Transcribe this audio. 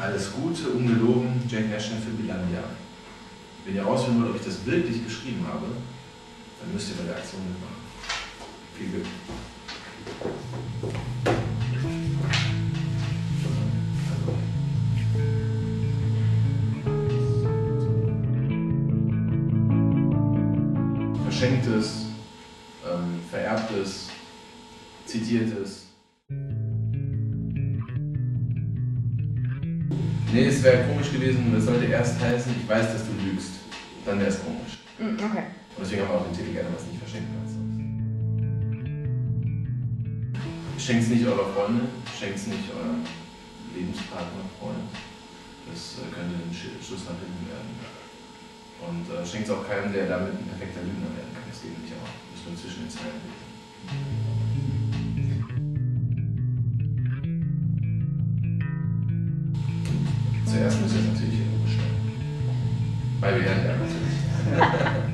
Alles Gute, ungelogen, Jane National für Bilandia. Wenn ihr rausfinden wollt, ob ich das wirklich geschrieben habe, dann müsst ihr bei der Aktion mitmachen. Viel Glück. Verschenktes, vererbtes, zitiertes. Nee, es wäre komisch gewesen, es sollte erst heißen, ich weiß, dass du lügst. Dann wäre es komisch. Mm, Okay. Und deswegen haben wir auch den Titel gerne was nicht verschenken kannst. Schenkt es nicht eurer Freundin, schenkt es nicht eurem Lebenspartner, Freund. Das äh, könnte ein Sch- Schuss nach hinten werden. Und äh, schenkt es auch keinem, der damit ein perfekter Lügner werden Zuerst müssen wir natürlich in Ruhe. Weil wir lernen ja